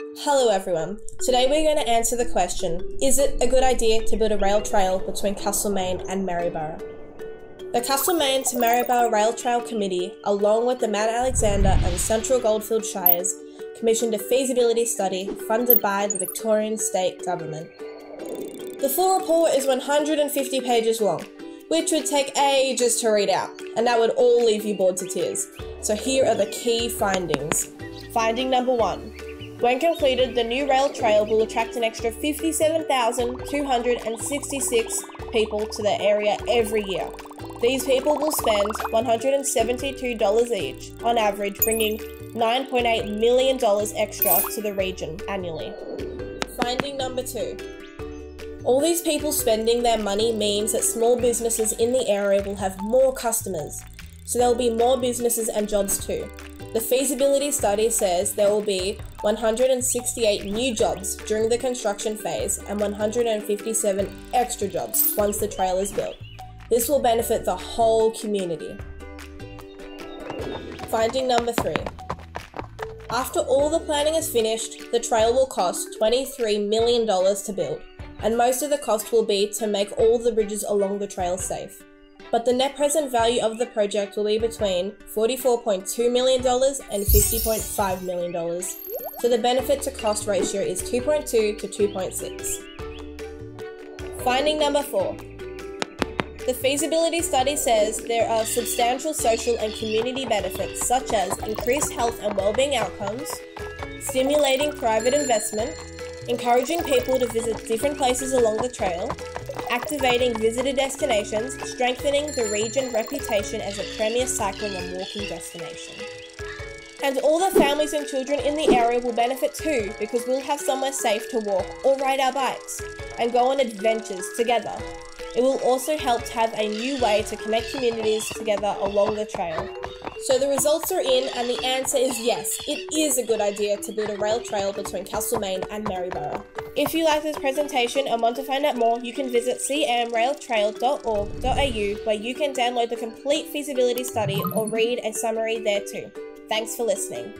Hello everyone. Today we're going to answer the question Is it a good idea to build a rail trail between Castlemaine and Maryborough? The Castlemaine to Maryborough Rail Trail Committee, along with the Mount Alexander and Central Goldfield Shires, commissioned a feasibility study funded by the Victorian State Government. The full report is 150 pages long, which would take ages to read out, and that would all leave you bored to tears. So here are the key findings. Finding number one. When completed, the new rail trail will attract an extra 57,266 people to the area every year. These people will spend $172 each, on average, bringing $9.8 million extra to the region annually. Finding number two. All these people spending their money means that small businesses in the area will have more customers, so there will be more businesses and jobs too. The feasibility study says there will be 168 new jobs during the construction phase and 157 extra jobs once the trail is built. This will benefit the whole community. Finding number three. After all the planning is finished, the trail will cost $23 million to build and most of the cost will be to make all the bridges along the trail safe. But the net present value of the project will be between $44.2 million and $50.5 million, so the benefit to cost ratio is 2.2 to 2.6. Finding number 4. The feasibility study says there are substantial social and community benefits such as increased health and well-being outcomes, stimulating private investment, encouraging people to visit different places along the trail, activating visitor destinations, strengthening the region reputation as a premier cycling and walking destination. And all the families and children in the area will benefit too because we'll have somewhere safe to walk or ride our bikes and go on adventures together. It will also help to have a new way to connect communities together along the trail. So the results are in, and the answer is yes, it is a good idea to build a rail trail between Castlemaine and Maryborough. If you like this presentation and want to find out more, you can visit cmrailtrail.org.au where you can download the complete feasibility study or read a summary there too. Thanks for listening.